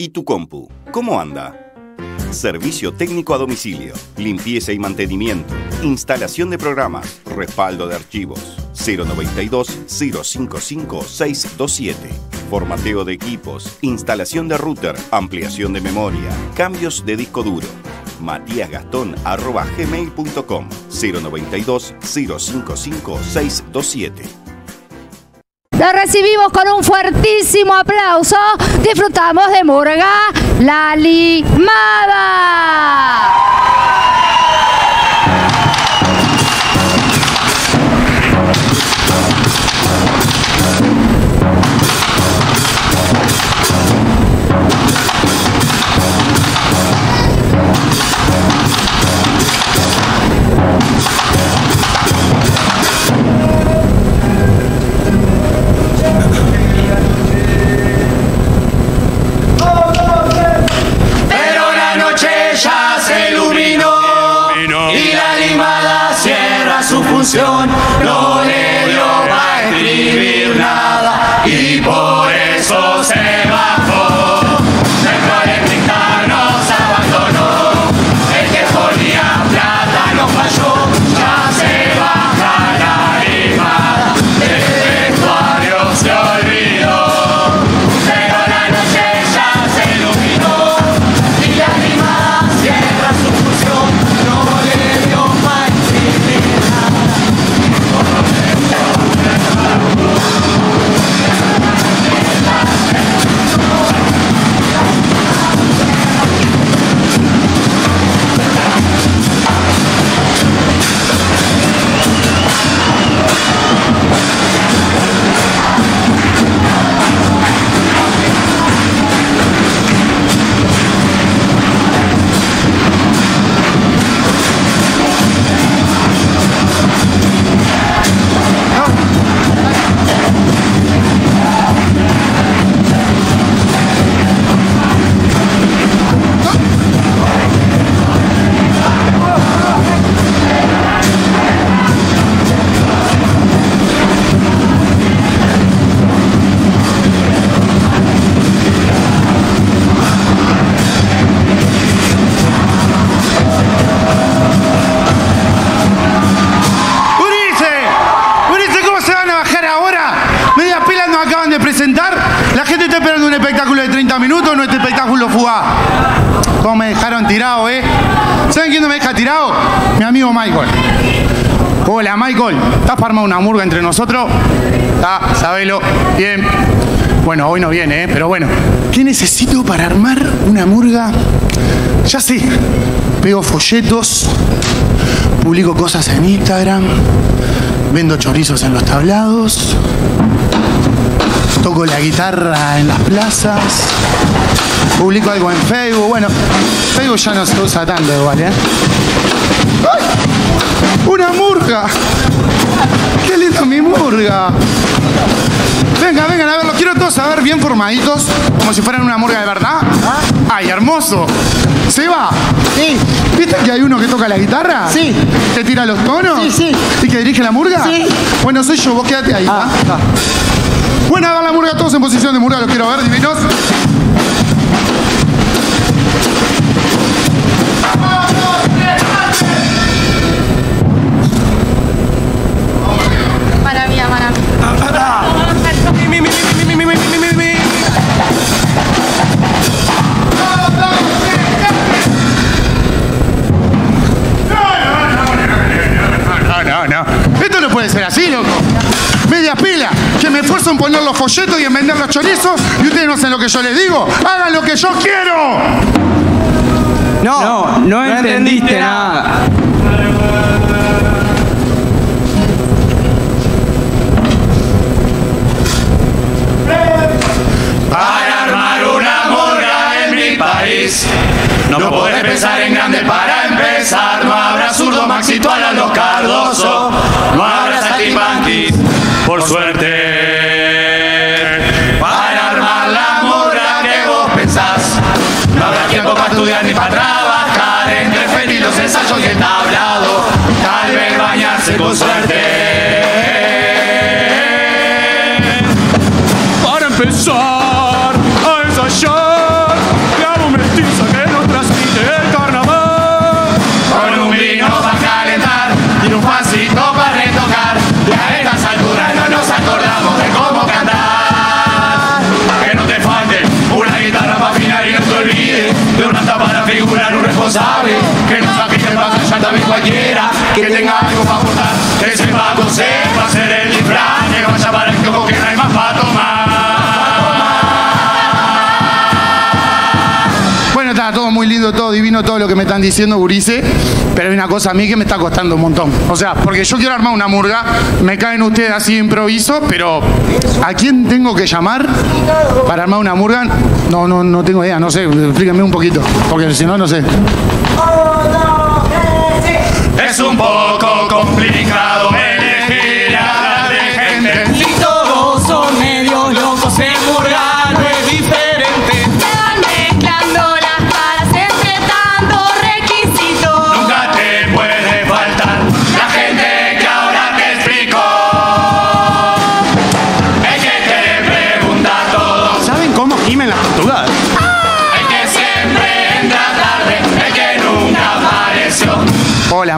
¿Y tu compu? ¿Cómo anda? Servicio técnico a domicilio, limpieza y mantenimiento, instalación de programas, respaldo de archivos. 092-055-627. Formateo de equipos, instalación de router, ampliación de memoria, cambios de disco duro. matíasgastón.gmail.com 092-055-627. Lo recibimos con un fuertísimo aplauso. Disfrutamos de Murga La Limada. ¿Estás para armar una murga entre nosotros? Está, sabelo. Bien. Bueno, hoy no viene, ¿eh? Pero bueno. ¿Qué necesito para armar una murga? Ya sé. Pego folletos, publico cosas en Instagram, vendo chorizos en los tablados, toco la guitarra en las plazas, publico algo en Facebook. Bueno, Facebook ya no se usa tanto igual, ¿eh? ¡Ay! ¡Una murga! ¡Qué linda mi murga! Venga, vengan a ver, los quiero todos a ver bien formaditos, como si fueran una murga de verdad. ¡Ay, hermoso! ¿Se va? Sí. ¿Viste que hay uno que toca la guitarra? Sí. ¿Que tira los tonos? Sí, sí. ¿Y que dirige la murga? Sí. Bueno, soy yo, vos quédate ahí. ¿va? Bueno, hagan la murga todos en posición de murga, los quiero ver, divinos. Folletos y en vender los chorizos y ustedes no hacen lo que yo les digo. Hagan lo que yo quiero. No, no, entendiste nada. sabe, que no sabe que va a callar también cualquiera, que tenga algo para aportar, que sepa, conserva, seré muy lindo, todo divino, todo lo que me están diciendo, Gurice. Pero hay una cosa a mí que me está costando un montón. O sea, porque yo quiero armar una murga, me caen ustedes así de improviso, pero ¿a quién tengo que llamar para armar una murga? No, no, no tengo idea, no sé, explíquenme un poquito, porque si no, no sé. Es un poco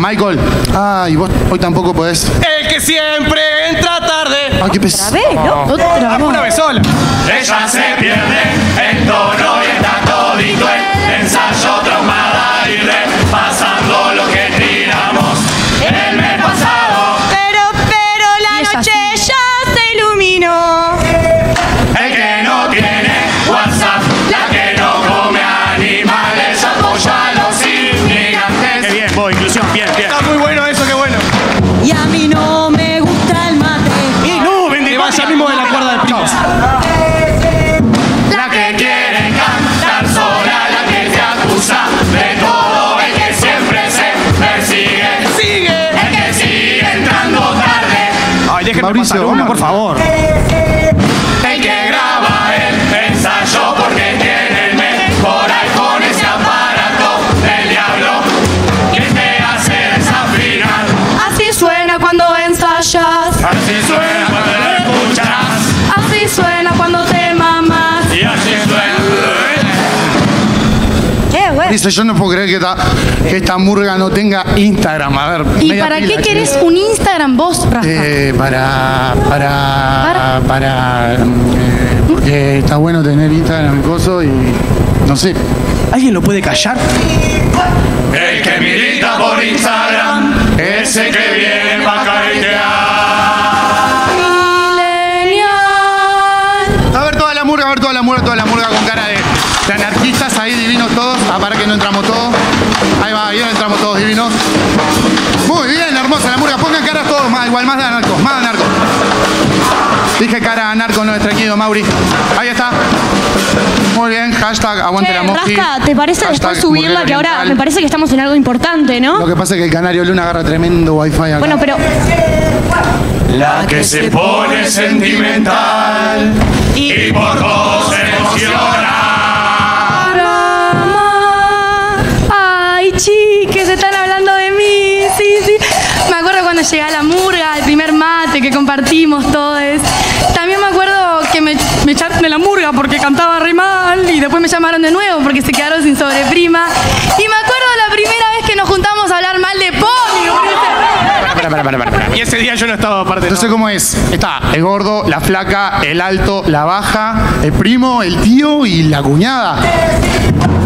Michael. Ah, y vos hoy tampoco podés. El que siempre entra tarde. Ay, qué pes... Otra Una vez sola. Ella se pierde en tono y está todito en ensayo traumada y repasando Mauricio, una, Omar. por favor. el que graba el ensayo porque tiene el mejor con ese aparato del diablo que te hace desafinar. Así suena cuando ensayas. Así suena Dice, yo no puedo creer que esta, que esta murga no tenga Instagram. A ver. ¿Y para pila, qué che. querés un Instagram vos, Rafa? Eh, para, para, para, eh, porque está bueno tener Instagram y coso y no sé. ¿Alguien lo puede callar? El que milita por Instagram, ese que viene pa' caretear. A ver toda la murga, a ver toda la murga, toda la murga con cara de, de anarquistas ahí divinos todos. Ah, para que no entramos todos. Ahí va, bien entramos todos divinos. Muy bien, hermosa la murga. Pongan caras todos más, igual más de anarco, más de anarco. Dije cara anarco, no extrañido, Mauri. Ahí está. Muy bien, hashtag aguante Che, la mosqui. Rasca, ¿te parece Hashtag después subirla? Que ahora me parece que estamos en algo importante, Lo ¿no? que pasa es que el Canario Luna agarra tremendo wifi acá. Bueno, pero. La que se pone sentimental y por todo se emociona. Ay, chiques, están hablando de mí. Sí, sí. Me acuerdo cuando llegué a la murga, el primer mate que compartimos todos. También me acuerdo que me, me echaron de la murga porque cantaba re mal y después me llamaron de nuevo porque se quedaron sin sobreprima. Y me acuerdo la primera vez que nos juntamos a hablar mal de Pony. Para, para, para, para, para. Y ese día yo no estaba aparte. Entonces, ¿cómo es? Está el gordo, la flaca, el alto, la baja, el primo, el tío y la cuñada.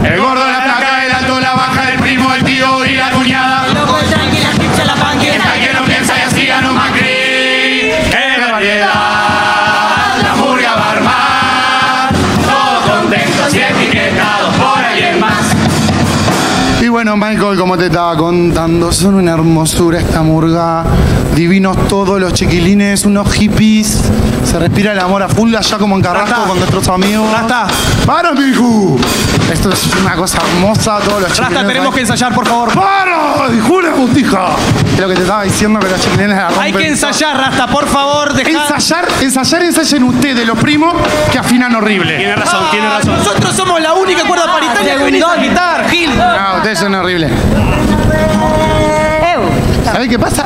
El gordo, la placa, el alto, la baja, el primo, el tío y la cuñada. Bueno, Michael, como te estaba contando, son una hermosura esta murga. Divinos todos los chiquilines, unos hippies. Se respira el amor a full allá como en Carrasco Rasta. con nuestros amigos. Rasta. ¡Para, mijo! Esto es una cosa hermosa, todos los chiquilines. Rasta, tenemos que ensayar, por favor. ¡Para! ¡Dijo una botija! Es lo que te estaba diciendo que los chiquilines la Hay que ensayar, Rasta, por favor. Deja... Ensayar, ensayar, ensayen ustedes, los primos, que afinan horrible. Tiene razón, tiene Ah, razón. Nosotros somos la única cuerda paritaria que venís a quitar, Gil. No, ustedes son horribles. ¿Sabés qué pasa?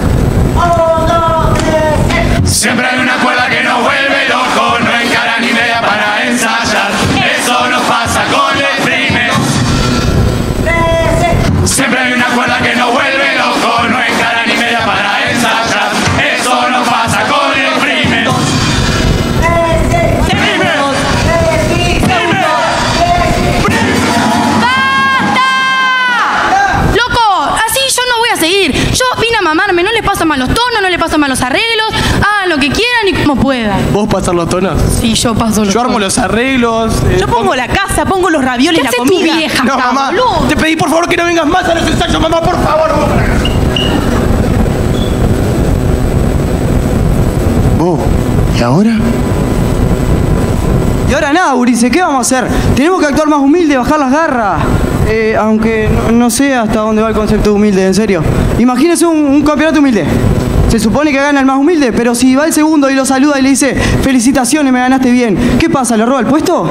Siempre hay una malos arreglos, hagan lo que quieran y como puedan. ¿Vos pasar los tonos? Sí, yo paso los Yo armo tonos. los arreglos. eh, Yo pongo la casa, pongo los ravioles, ¿Qué la hace tu comida. vieja No, acá, mamá, boludo? te pedí por favor que no vengas más a los ensayos, mamá, por favor. Vos, ¿y ahora? Y ahora nada, Urice, ¿qué vamos a hacer? Tenemos que actuar más humilde, bajar las garras. Eh, aunque no, no sé hasta dónde va el concepto de humilde, en serio. Imagínese un, un campeonato humilde. Se supone que gana el más humilde, pero si va el segundo y lo saluda y le dice, felicitaciones, me ganaste bien, ¿qué pasa? ¿Le roba el puesto?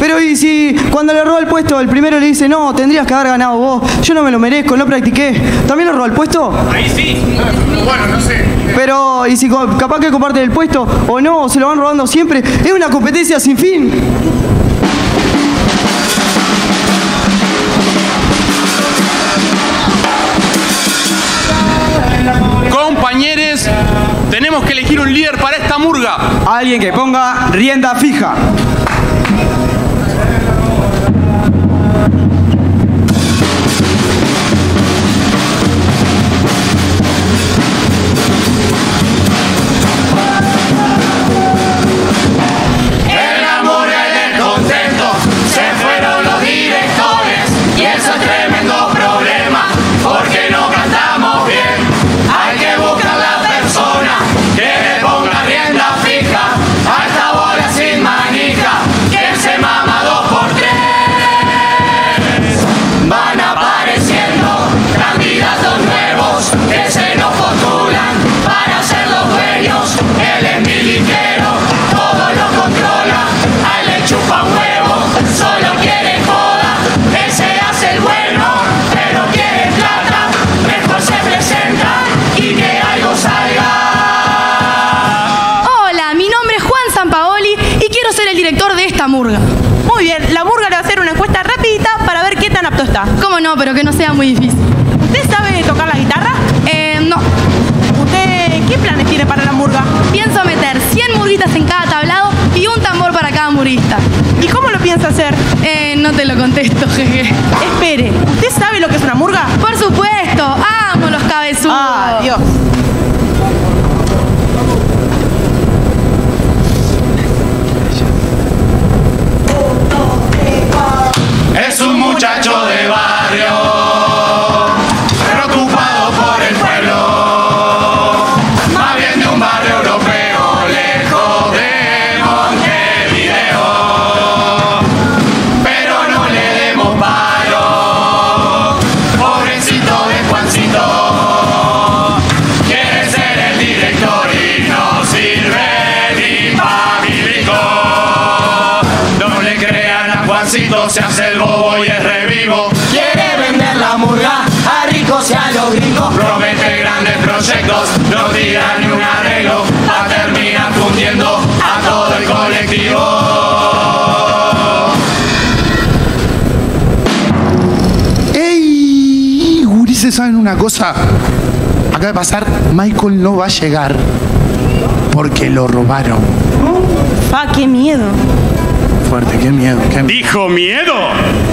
Pero y si cuando le roba el puesto el primero le dice, no, tendrías que haber ganado vos, yo no me lo merezco, no practiqué, ¿también le roba el puesto? Ahí sí. Bueno, no sé. Pero, ¿y si capaz que comparte el puesto o no, o se lo van robando siempre? Es una competencia sin fin. Tenemos que elegir un líder para esta murga. Alguien que ponga rienda fija. Contesto, jeje. Espere, ¿usted sabe lo que es una murga? Por supuesto, amo los cabezudos. Ah, Dios. Una cosa? Acaba de pasar, Michael no va a llegar porque lo robaron. Pa, qué miedo. Fuerte, qué miedo, qué miedo. ¿Dijo miedo?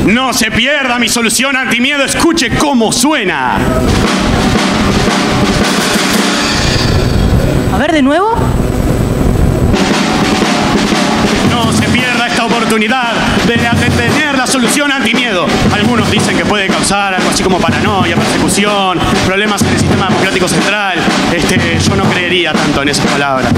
No se pierda mi solución antimiedo, escuche cómo suena. A ver de nuevo. No se pierda esta oportunidad de, tener la solución antimiedo. Algunos dicen que puede causar algo así como paranoia, persecución, problemas en el sistema democrático central. Este, yo no creería tanto en esas palabras.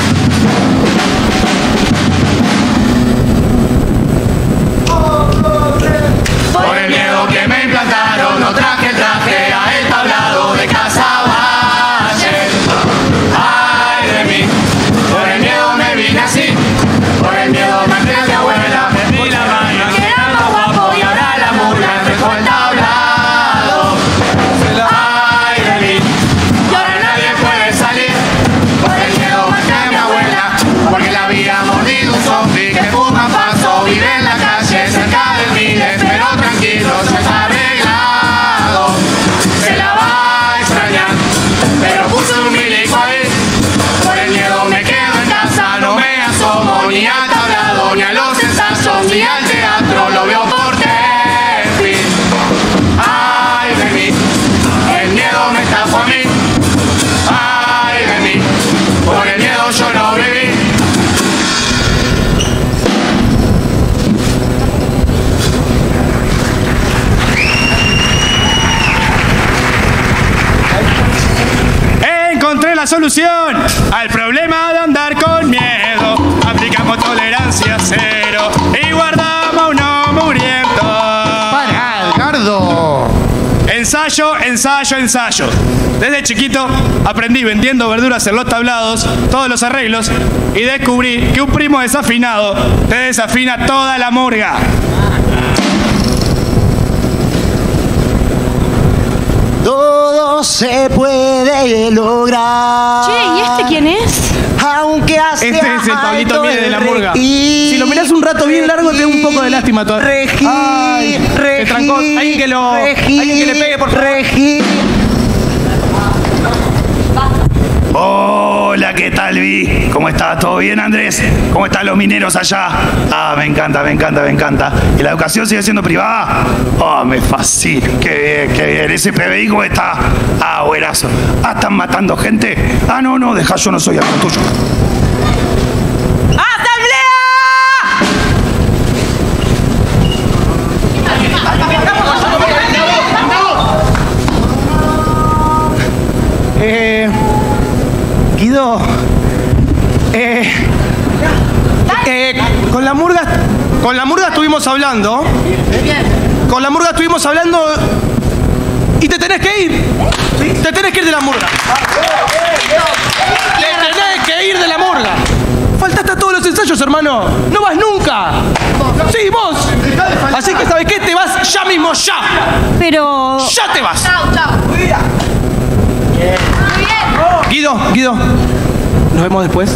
Solución al problema de andar con miedo. Aplicamos tolerancia cero y guardamos uno muriendo. Para, Edgardo. Ensayo, ensayo, ensayo. Desde chiquito aprendí vendiendo verduras en los tablados, todos los arreglos, y descubrí que un primo desafinado te desafina toda la murga. Todo se puede lograr. Che, ¿y este quién es? Aunque hace Este es el Pablito Mide de la murga. Si lo mirás un rato bien largo, te da un poco de lástima todavía. Regir, Ay, se trancó. Alguien que lo. regir, Alguien que le pegue, por favor. regir. Hola, ¿qué tal, Vi? ¿Cómo está? ¿Todo bien, Andrés? ¿Cómo están los mineros allá? Ah, me encanta, me encanta, me encanta. ¿Y la educación sigue siendo privada? Oh, me fascina. Qué bien, qué bien. ¿Ese PBI cómo está? Ah, buenazo. Ah, ¿están matando gente? Ah, no, no, deja, yo no soy amigo tuyo. ¡Asamblea! Eh, Eh, eh, con la murga. Con la murga estuvimos hablando. Con la murga estuvimos hablando. Y te tenés que ir. Te tenés que ir de la murga. Te tenés que ir de la murga. Faltaste a todos los ensayos, hermano. No vas nunca. Sí, vos. Así que, ¿sabes qué? Te vas ya mismo, ya. Pero. Ya te vas. Guido, Guido. Nos vemos después.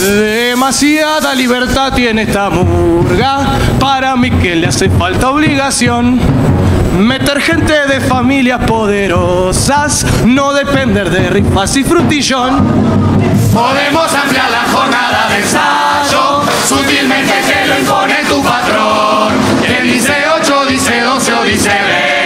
Demasiada libertad tiene esta murga. Para mí que le hace falta obligación. Meter gente de familias poderosas. No depender de rifas y frutillón. Podemos ampliar la jornada de ensayo, sutilmente te lo impone tu patrón. Quien dice 8, dice 12 o dice 20,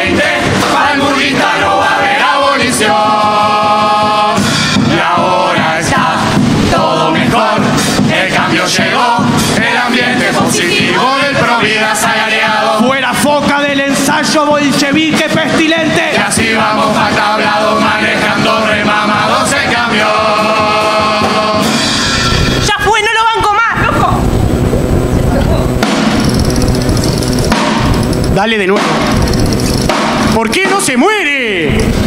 ensayo bolchevique pestilente. Y así vamos pa' tablado manejando remamados el cambio. ¡Ya fue! ¡No lo banco más, loco! Dale de nuevo. ¿Por qué no se muere?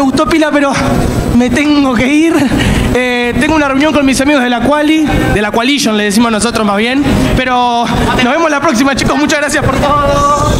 Me gustó pila, pero me tengo que ir. Eh, tengo una reunión con mis amigos de la Quali, de la Coalition le decimos nosotros más bien. Pero nos vemos la próxima, chicos. Muchas gracias por todo.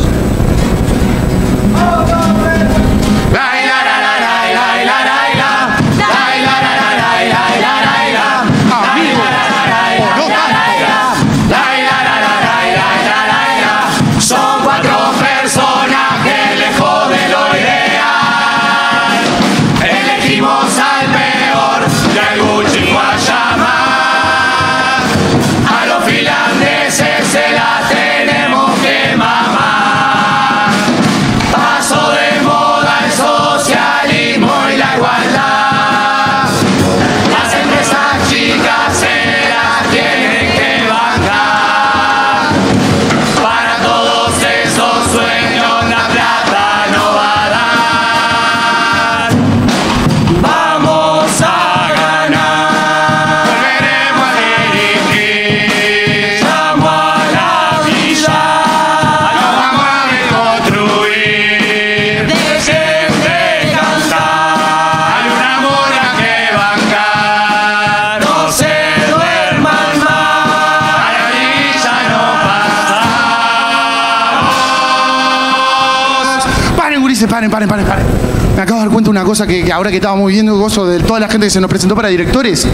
cosa que ahora que estábamos viendo, gozo de toda la gente que se nos presentó para directores.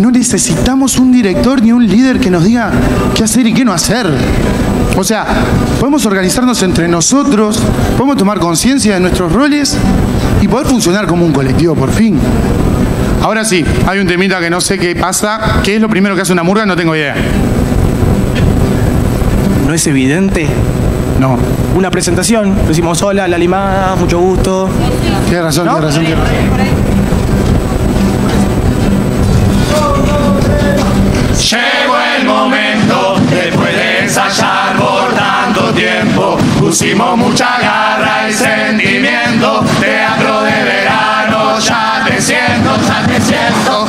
No necesitamos un director ni un líder que nos diga qué hacer y qué no hacer. O sea, podemos organizarnos entre nosotros, podemos tomar conciencia de nuestros roles y poder funcionar como un colectivo por fin. Ahora sí, hay un temita que no sé qué pasa. ¿Qué es lo primero que hace una murga? No tengo idea. ¿No es evidente? No. Una presentación, decimos hola, la limada, mucho gusto. Tienes razón, ¿No? razón, razón. Llegó el momento, después de ensayar por tanto tiempo, pusimos mucha garra y sentimiento, teatro de verano, ya te siento, ya te siento.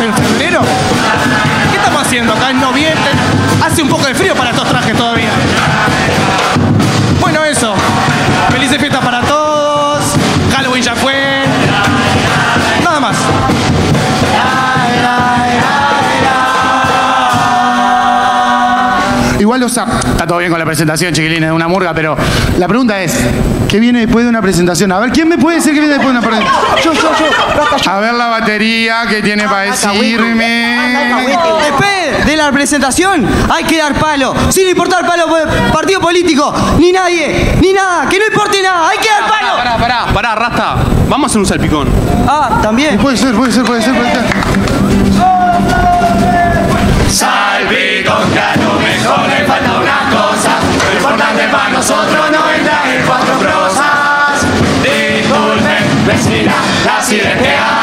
en febrero? ¿Qué estamos haciendo? Acá es noviembre, hace un poco de frío para estos trajes todavía. Está todo bien con la presentación, chiquilines, una murga, pero la pregunta es, ¿qué viene después de una presentación? A ver, ¿quién me puede decir qué viene después de una presentación? Yo, yo, yo. A ver la batería que tiene para decirme. Después de la presentación hay que dar palo, sin importar palo partido político, ni nadie, ni nada, que no importe nada, hay que dar palo. Pará, pará, pará, rasta. Vamos a hacer un salpicón. Ah, también. Puede ser, puede ser, puede ser, puede ser. lass sie entbehren.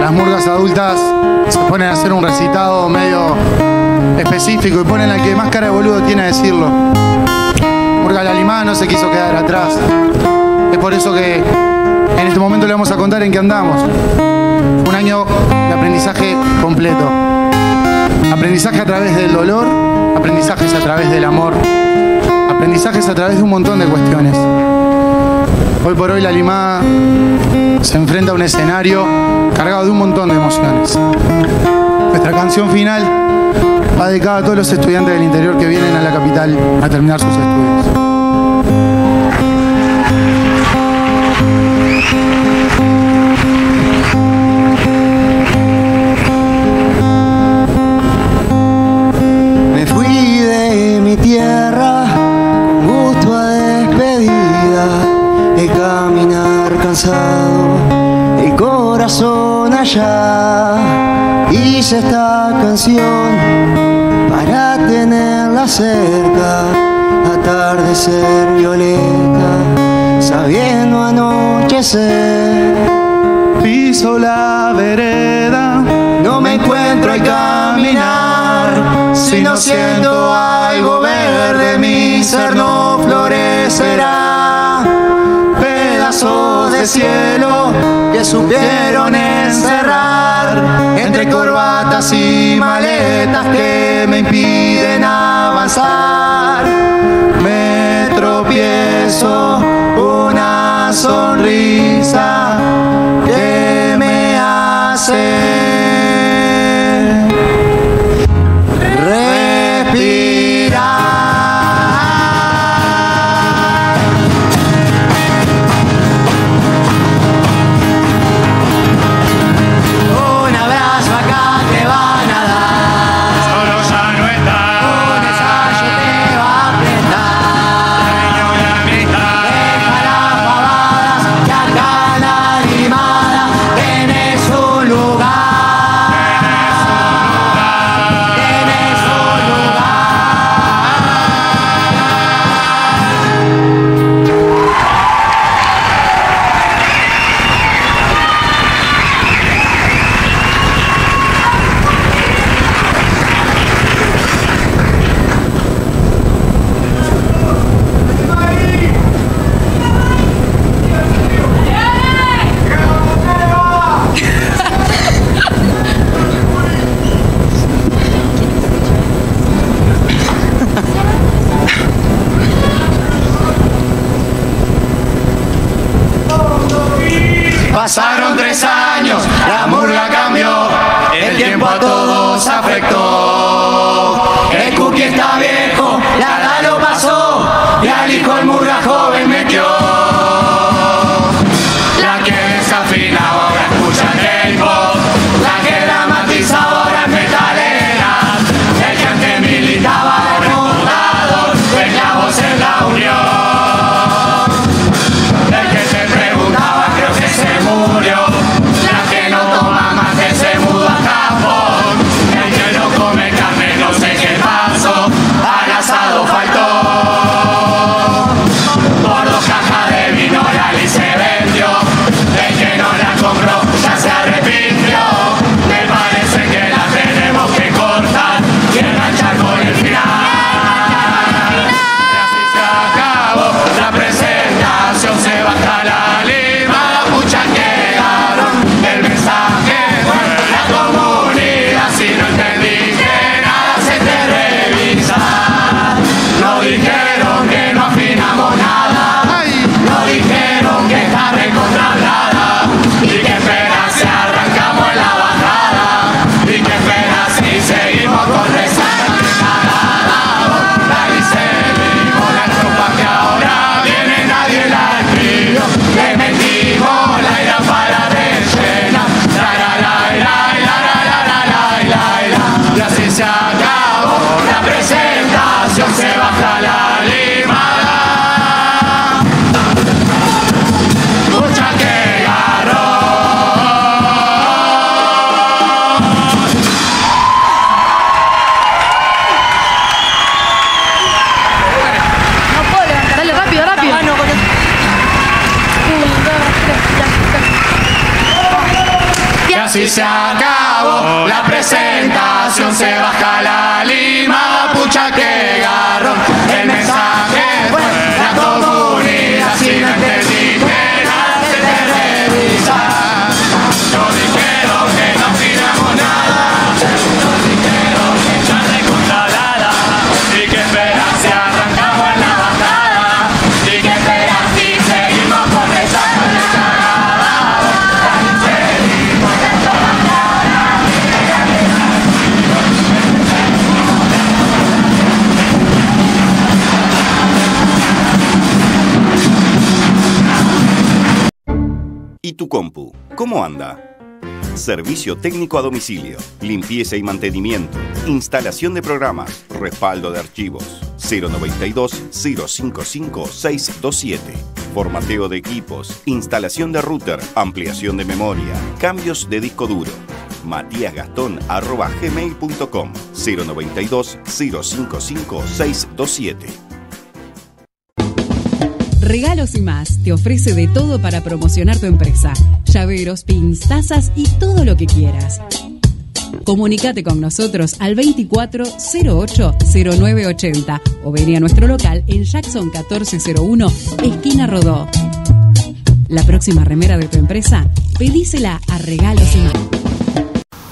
Las murgas adultas se ponen a hacer un recitado medio específico y ponen al que más cara de boludo tiene a decirlo. Murga La no se quiso quedar atrás. Es por eso que en este momento le vamos a contar en qué andamos. Un año de aprendizaje completo. Aprendizaje a través del dolor, aprendizajes a través del amor, aprendizajes a través de un montón de cuestiones. Hoy por hoy la Limada se enfrenta a un escenario cargado de un montón de emociones. Nuestra canción final va dedicada a todos los estudiantes del interior que vienen a la capital a terminar sus estudios. Me fui de mi tierra cansado, el corazón allá. Hice esta canción para tenerla cerca, atardecer violeta, sabiendo anochecer. Piso la vereda, no me encuentro al caminar, si no siento algo verde, mi ser no florecerá. De cielo que supieron encerrar entre corbatas y maletas que me impiden avanzar. Me tropiezo una sonrisa que me hace así se acabó la presentación, se baja la lima, pucha que garrón. Tu compu? ¿Cómo anda? Servicio técnico a domicilio, limpieza y mantenimiento, instalación de programas, respaldo de archivos. 092-055-627. Formateo de equipos, instalación de router, ampliación de memoria, cambios de disco duro. Matías Gastón arroba gmail.com 092-055-627. Regalos y más te ofrece de todo para promocionar tu empresa. Llaveros, pins, tazas y todo lo que quieras. Comunicate con nosotros al 2408 0980 o vení a nuestro local en Jackson 1401, esquina Rodó. La próxima remera de tu empresa, pedísela a Regalos y más.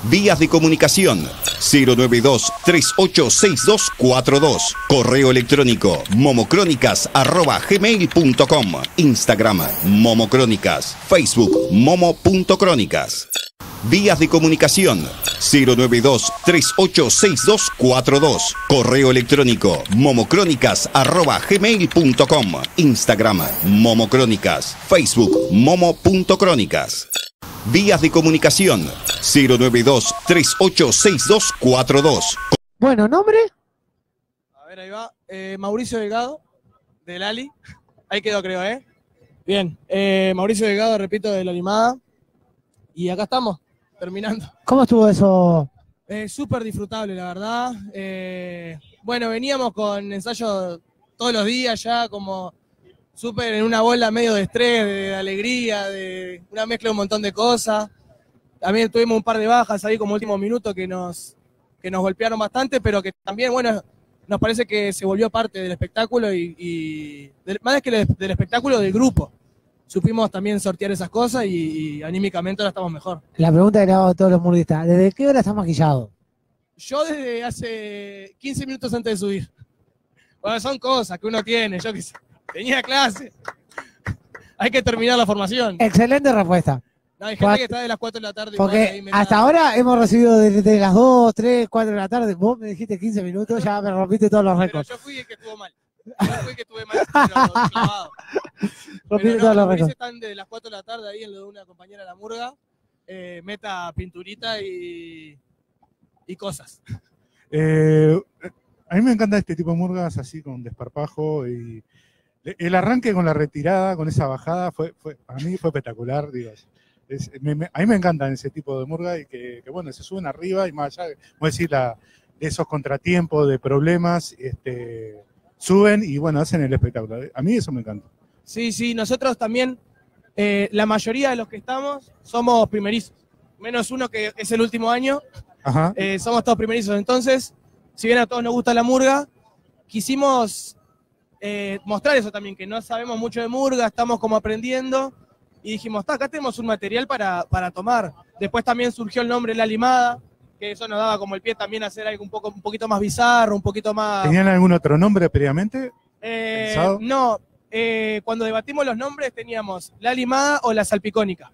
Vías de comunicación 092-386242. Correo electrónico momocrónicas.gmail.com Instagram momocrónicas. Facebook momo.crónicas. Vías de comunicación 092-386242. Correo electrónico momocrónicas.gmail.com Instagram momocrónicas. Facebook momo.crónicas. Vías de comunicación 092-386242. Bueno, ¿nombre? A ver, ahí va. Eh, Mauricio Delgado, del Ali. Ahí quedó, creo, ¿eh? Bien. eh, Mauricio Delgado, repito, de la animada. Y acá estamos, terminando. ¿Cómo estuvo eso? Eh, Súper disfrutable, la verdad. Eh, bueno, veníamos con ensayo todos los días ya, como súper en una bola medio de estrés, de alegría, de una mezcla de un montón de cosas. También tuvimos un par de bajas ahí como último minuto que nos, que nos golpearon bastante, pero que también, bueno, nos parece que se volvió parte del espectáculo y, y del- más que del espectáculo, del grupo. Supimos también sortear esas cosas y, y anímicamente ahora estamos mejor. La pregunta que le hago a todos los murdistas. ¿Desde qué hora estás maquillado? Yo desde hace 15 minutos antes de subir. Bueno, son cosas que uno tiene, yo sé. Tenía clase. Hay que terminar la formación. Excelente respuesta. No, hay gente que está de las 4 de la tarde. Porque me hasta ahora hemos recibido desde las 2, 3, 4 de la tarde. Vos me dijiste 15 minutos, ya me rompiste todos los Pero récords. yo fui el que estuvo mal. Yo fui el que estuve pero clavado. Pero no, los están desde las 4 de la tarde ahí en lo de una compañera de la murga. eh, meta pinturita y, y cosas. Eh, a mí me encanta este tipo de murgas así con desparpajo y el arranque con la retirada, con esa bajada, fue, fue para mí fue espectacular. Digo, Es- me- me- a mí me encantan ese tipo de murga y que, que, bueno, se suben arriba y más allá, voy a decir, la, de esos contratiempos, de problemas, este, suben y bueno, hacen el espectáculo. A mí eso me encanta. Sí, sí, nosotros también, eh, la mayoría de los que estamos somos primerizos. Menos uno que es el último año. Ajá. Eh, somos todos primerizos. Entonces, si bien a todos nos gusta la murga, quisimos eh, mostrar eso también, que no sabemos mucho de murga, estamos como aprendiendo. Y dijimos, "Ta, acá tenemos un material para, para tomar. Después también surgió el nombre La Limada, que eso nos daba como el pie también a hacer algo un, poco, un poquito más bizarro, un poquito más... ¿Tenían algún otro nombre previamente? Eh, no, eh, cuando debatimos los nombres teníamos la limada o la salpicónica.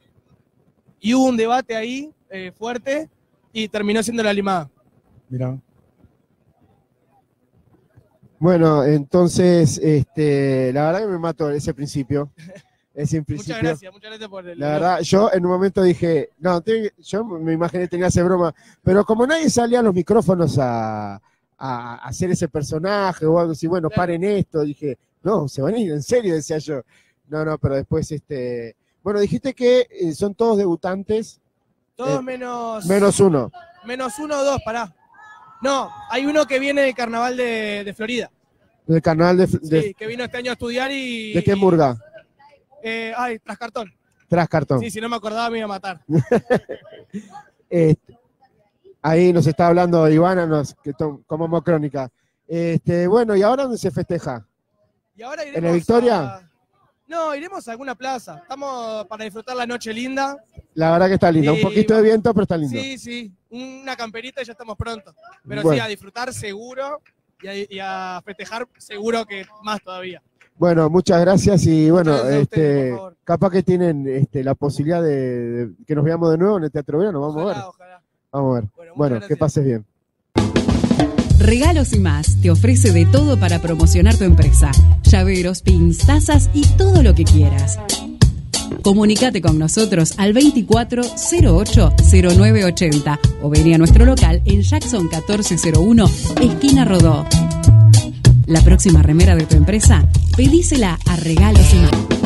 Y hubo un debate ahí eh, fuerte y terminó siendo la limada. Mira. Bueno, entonces, este, la verdad que me mató ese principio. Ese Muchas principio. gracias, muchas gracias por el... La verdad, yo en un momento dije, no, yo me imaginé tenía hacer broma, pero como nadie salía a los micrófonos a, a hacer ese personaje o algo así, bueno, paren esto, dije, no, se van a ir, en serio, decía yo. No, no, pero después, este, bueno, dijiste que eh, son todos debutantes, Todos eh, menos... menos uno. Menos uno o dos, pará. No, hay uno que viene del carnaval de, de Florida. del canal de, de, Sí, que vino este año a estudiar y... ¿de qué murga? Eh, ay, tras cartón. tras cartón. Sí, si no me acordaba me iba a matar. Este, ahí nos está hablando Ivana, nos, que como crónica. Este, bueno, ¿y ahora dónde se festeja? Y ahora ¿En iremos la Victoria? a- No, iremos a alguna plaza. Estamos para disfrutar la noche linda. La verdad que está lindo. Un poquito de viento, pero está lindo. Sí, sí. Una camperita y ya estamos prontos. Pero Bueno. sí, a disfrutar seguro y a, y a festejar seguro que más todavía. Bueno, muchas gracias y bueno, gracias este, capaz que tienen este, la posibilidad de, de que nos veamos de nuevo en el Teatro Verano. Vamos a ver. Vamos a ver. Bueno, que pases bien. Regalos y más te ofrece de todo para promocionar tu empresa. Llaveros, pins, tazas y todo lo que quieras. Comunicate con nosotros al 2408-0980 o vení a nuestro local en Jackson 1401, esquina Rodó. La próxima remera de tu empresa, pedísela a Regalos y más.